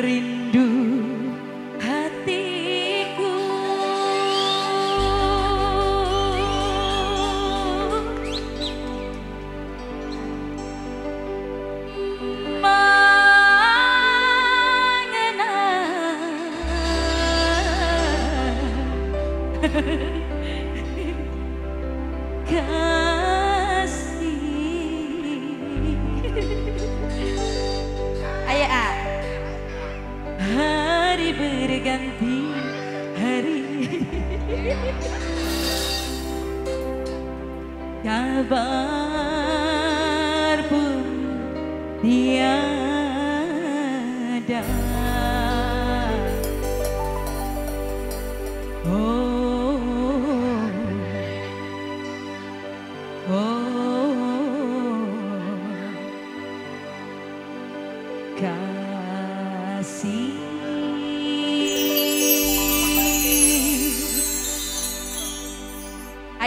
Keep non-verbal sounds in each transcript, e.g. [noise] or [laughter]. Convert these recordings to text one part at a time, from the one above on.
rindu hatiku. [laughs] Kasih berganti hari. Kabar pun tiada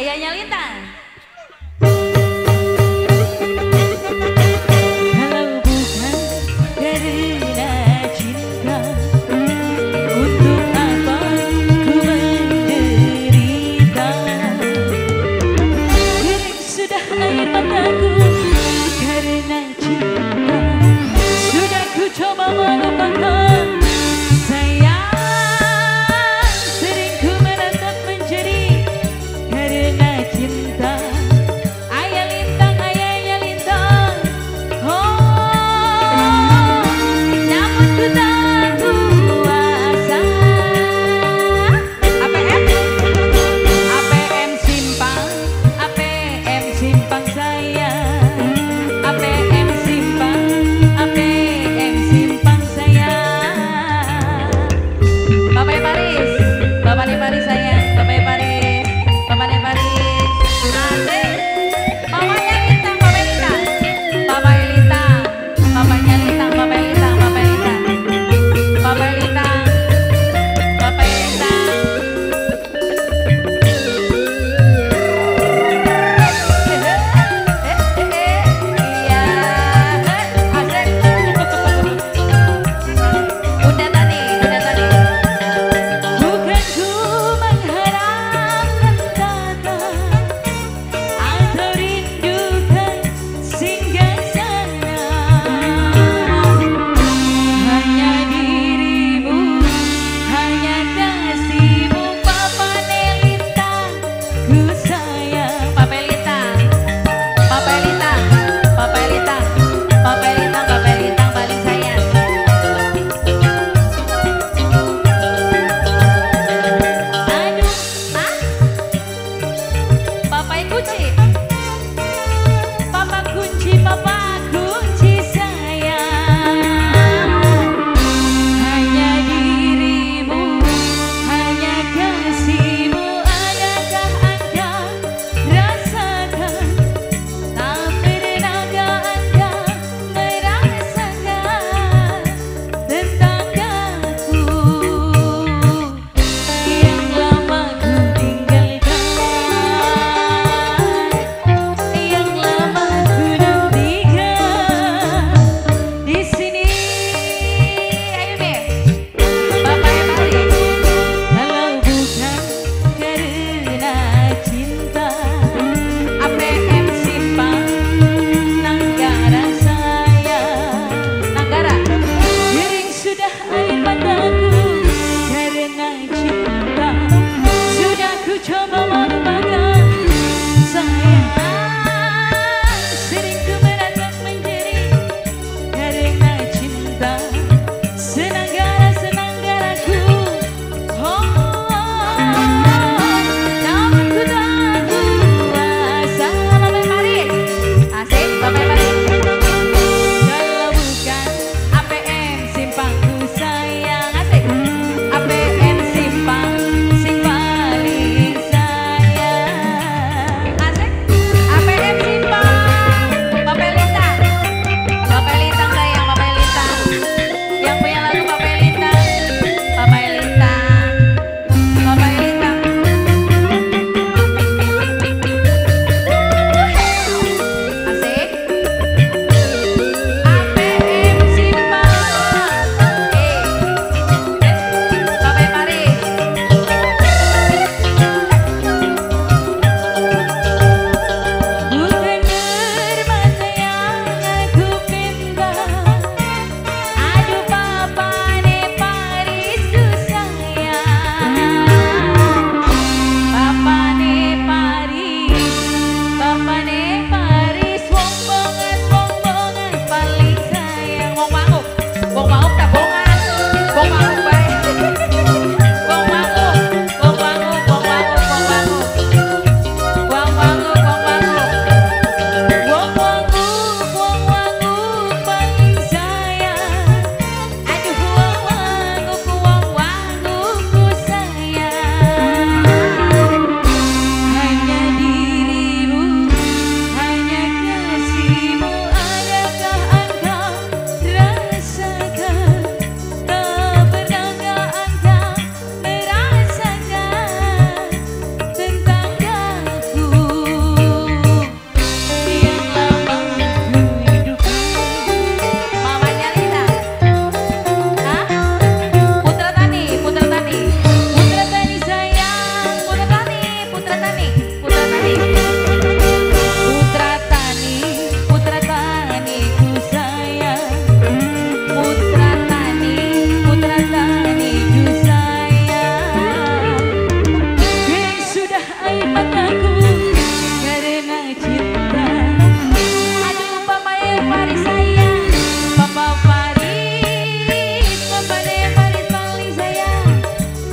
Ayahnya Lintan.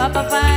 pa, pa, pa.